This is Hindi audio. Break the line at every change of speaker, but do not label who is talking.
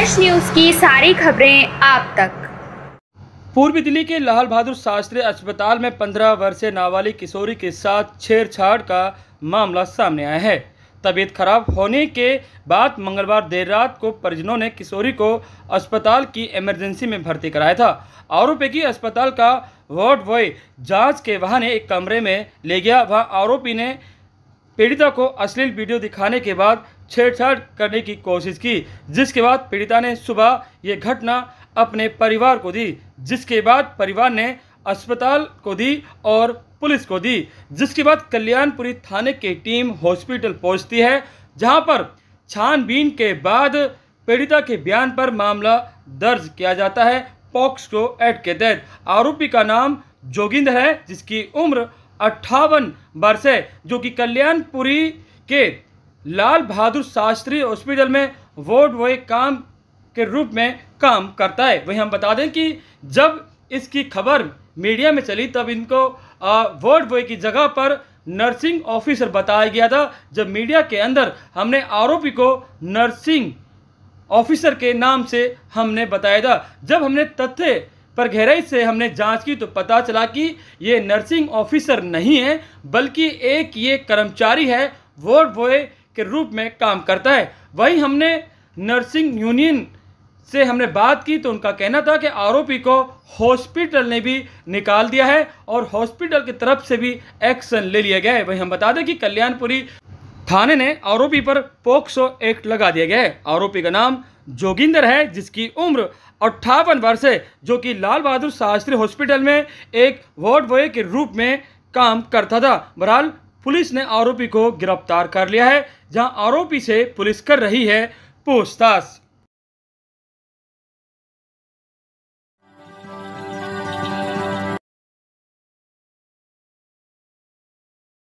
फ्लैश न्यूज़ की सारी खबरें आप तक।
पूर्वी दिल्ली के लाल बहादुर शास्त्री अस्पताल में 15 वर्षीय नाबालिग किशोरी के साथ छेड़छाड़ का मामला सामने आया है। तबीयत खराब होने के बाद मंगलवार देर रात को परिजनों ने किशोरी को अस्पताल की इमरजेंसी में भर्ती कराया था। आरोपी की अस्पताल का वार्ड बॉय जाँच के बहाने एक कमरे में ले गया। वह आरोपी ने पीड़िता को अश्लील वीडियो दिखाने के बाद छेड़छाड़ करने की कोशिश की, जिसके बाद पीड़िता ने सुबह ये घटना अपने परिवार को दी, जिसके बाद परिवार ने अस्पताल को दी और पुलिस को दी। जिसके बाद कल्याणपुरी थाने की टीम हॉस्पिटल पहुँचती है, जहाँ पर छानबीन के बाद पीड़िता के बयान पर मामला दर्ज किया जाता है पॉक्सको एक्ट के तहत। आरोपी का नाम जोगिंदर है, जिसकी उम्र अट्ठावन वर्ष है, जो कि कल्याणपुरी के लाल बहादुर शास्त्री हॉस्पिटल में वार्ड बॉय काम के रूप में काम करता है। वहीं हम बता दें कि जब इसकी खबर मीडिया में चली, तब इनको वार्ड बॉय की जगह पर नर्सिंग ऑफिसर बताया गया था। जब मीडिया के अंदर हमने आरोपी को नर्सिंग ऑफिसर के नाम से हमने बताया था। जब हमने तथ्य पर गहराई से हमने जाँच की तो पता चला कि ये नर्सिंग ऑफिसर नहीं है, बल्कि एक ये कर्मचारी है, वार्ड बॉय के रूप में काम करता है। वहीं हमने नर्सिंग यूनियन से हमने बात की तो उनका कहना था कि आरोपी को हॉस्पिटल ने भी निकाल दिया है और हॉस्पिटल की तरफ़ से भी एक्शन ले लिया गया है। वहीं हम बता दें कि कल्याणपुरी थाने ने आरोपी पर पोक्सो एक्ट लगा दिया गया है। आरोपी का नाम जोगिंदर है, जिसकी उम्र अट्ठावन वर्ष है, जो कि लाल बहादुर शास्त्री हॉस्पिटल में एक वार्ड बॉय के रूप में काम करता था। बहरहाल पुलिस ने आरोपी को गिरफ़्तार कर लिया है, जहाँ आरोपी से पुलिस कर रही है पूछताछ।